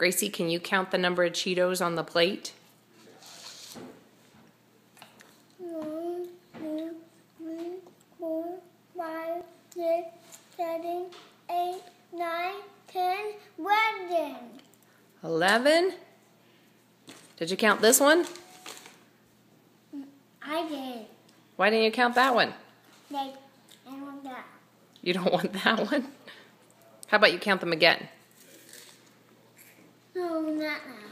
Gracie, can you count the number of Cheetos on the plate? One, two, three, four, five, six, seven, eight, nine, ten, eleven. 11? Did you count this one? I did. Why didn't you count that one? I want that. You don't want that one? How about you count them again? That.